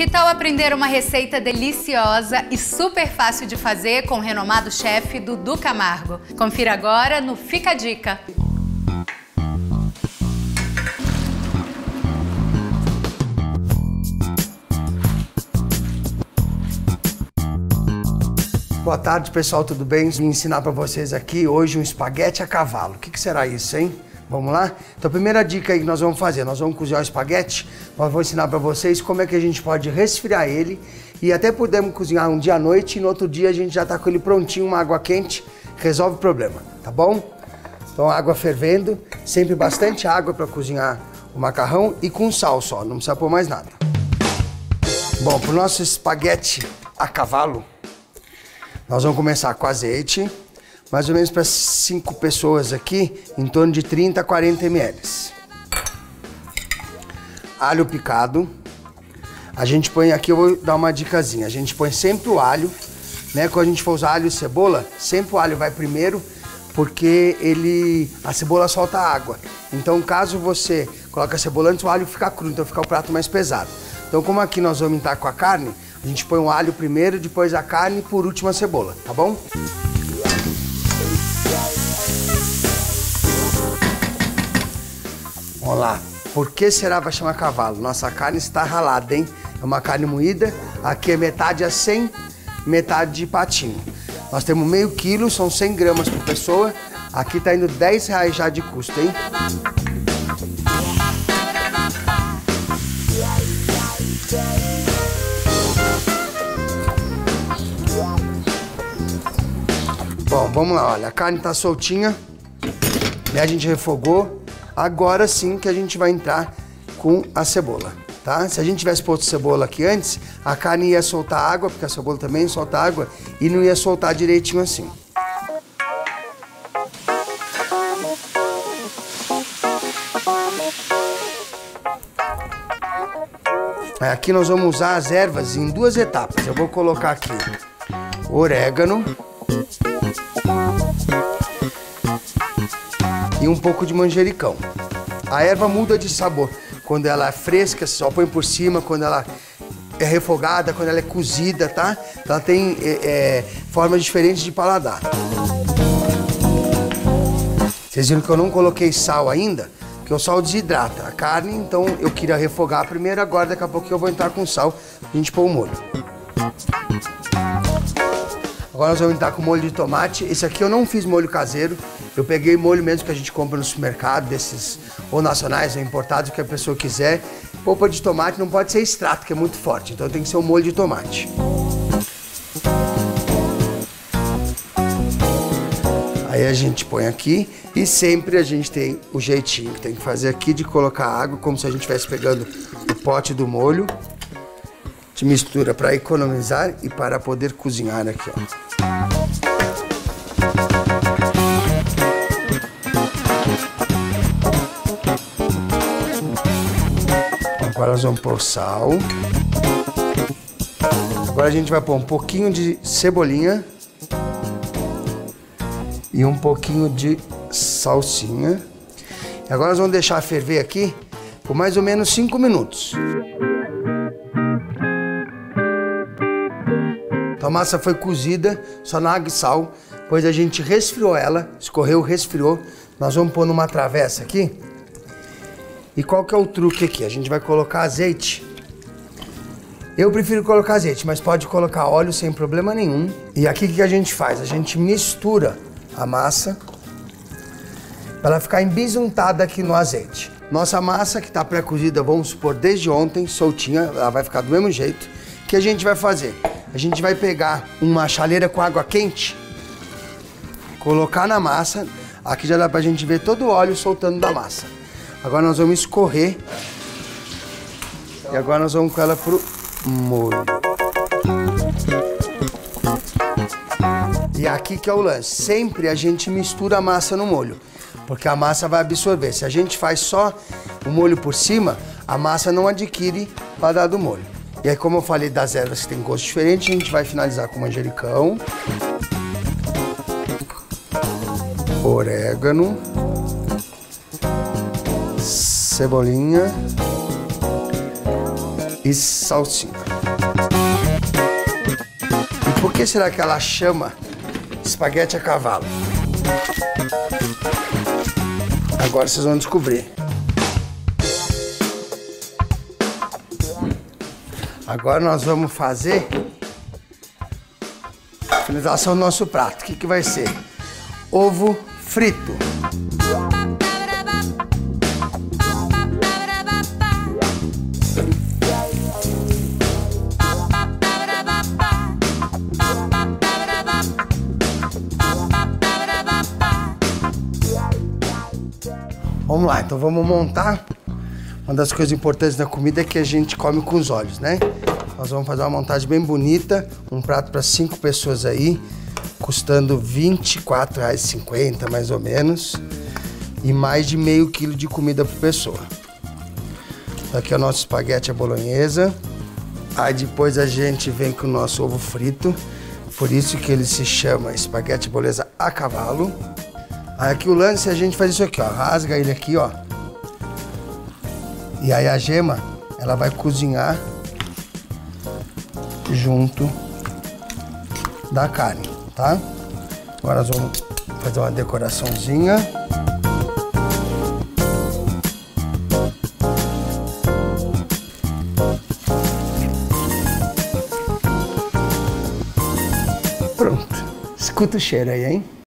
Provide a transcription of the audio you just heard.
Que tal aprender uma receita deliciosa e super fácil de fazer com o renomado chefe Dudu Camargo? Confira agora no Fica a Dica. Boa tarde, pessoal, tudo bem? Vim ensinar para vocês aqui hoje um espaguete a cavalo. O que, que, será isso, hein? Vamos lá? Então, a primeira dica aí que nós vamos fazer, nós vamos cozinhar o espaguete, mas vou ensinar para vocês como é que a gente pode resfriar ele e até podemos cozinhar um dia à noite e no outro dia a gente já tá com ele prontinho, uma água quente, resolve o problema, tá bom? Então, água fervendo, sempre bastante água para cozinhar o macarrão e com sal só, não precisa pôr mais nada. Bom, para o nosso espaguete a cavalo, nós vamos começar com azeite, mais ou menos para 5 pessoas aqui, em torno de 30 a 40 ml. Alho picado. A gente põe aqui, eu vou dar uma dicasinha. A gente põe sempre o alho, né? Quando a gente for usar alho e cebola, sempre o alho vai primeiro, porque ele a cebola solta água. Então, caso você coloque a cebola antes, o alho fica cru, então fica o prato mais pesado. Então, como aqui nós vamos entrar com a carne, a gente põe o alho primeiro, depois a carne e por último a cebola, tá bom? Vamos lá. Por que será vai chamar cavalo? Nossa carne está ralada, hein? É uma carne moída. Aqui é metade a 100, metade de patinho. Nós temos meio quilo, são 100 gramas por pessoa. Aqui está indo 10 reais já de custo, hein? Bom, vamos lá, olha, a carne tá soltinha, né? A gente refogou. Agora sim que a gente vai entrar com a cebola, tá? Se a gente tivesse posto cebola aqui antes, a carne ia soltar água, porque a cebola também solta água, e não ia soltar direitinho assim. Aqui nós vamos usar as ervas em duas etapas. Eu vou colocar aqui orégano. e um pouco de manjericão. A erva muda de sabor. Quando ela é fresca, só põe por cima. Quando ela é refogada, quando ela é cozida, tá? Ela tem é, é, formas diferentes de paladar. Vocês viram que eu não coloquei sal ainda? Porque o sal desidrata a carne, então eu queria refogar primeiro, agora daqui a pouco eu vou entrar com sal e a gente pôr o molho. Agora nós vamos entrar com molho de tomate. Esse aqui eu não fiz molho caseiro. Eu peguei molho mesmo que a gente compra no supermercado, desses ou nacionais ou importados, que a pessoa quiser. Polpa de tomate não pode ser extrato, que é muito forte. Então tem que ser um molho de tomate. Aí a gente põe aqui e sempre a gente tem o jeitinho que tem que fazer aqui de colocar água, como se a gente estivesse pegando o pote do molho. De mistura para economizar e para poder cozinhar aqui, ó. Agora nós vamos pôr sal. Agora a gente vai pôr um pouquinho de cebolinha. E um pouquinho de salsinha. Agora nós vamos deixar ferver aqui por mais ou menos 5 minutos. A massa foi cozida, só na água e sal. Depois a gente resfriou ela, escorreu, resfriou. Nós vamos pôr numa travessa aqui. E qual que é o truque aqui? A gente vai colocar azeite. Eu prefiro colocar azeite, mas pode colocar óleo sem problema nenhum. E aqui o que a gente faz? A gente mistura a massa para ela ficar embisuntada aqui no azeite. Nossa massa que está pré-cozida, vamos supor, desde ontem, soltinha, ela vai ficar do mesmo jeito. O que a gente vai fazer? A gente vai pegar uma chaleira com água quente, colocar na massa. Aqui já dá pra gente ver todo o óleo soltando da massa. Agora nós vamos escorrer. E agora nós vamos com ela pro molho. E aqui que é o lance. Sempre a gente mistura a massa no molho. Porque a massa vai absorver. Se a gente faz só o molho por cima, a massa não adquire para dar do molho. E aí, como eu falei das ervas que tem gosto diferente, a gente vai finalizar com manjericão, orégano, cebolinha e salsinha. E por que será que ela chama espaguete a cavalo? Agora vocês vão descobrir. Agora nós vamos fazer a finalização do nosso prato. O que, que vai ser? Ovo frito. Vamos lá, então vamos montar. Uma das coisas importantes da comida é que a gente come com os olhos, né? Nós vamos fazer uma montagem bem bonita, um prato para cinco pessoas aí, custando R$ 24,50 mais ou menos, e mais de meio quilo de comida por pessoa. Aqui é o nosso espaguete à bolonhesa. Aí depois a gente vem com o nosso ovo frito, por isso que ele se chama espaguete bolonhesa a cavalo. Aí aqui o lance a gente faz isso aqui, ó. Rasga ele aqui, ó. E aí a gema, ela vai cozinhar junto da carne, tá? Agora nós vamos fazer uma decoraçãozinha. Pronto. Escuta o cheiro aí, hein?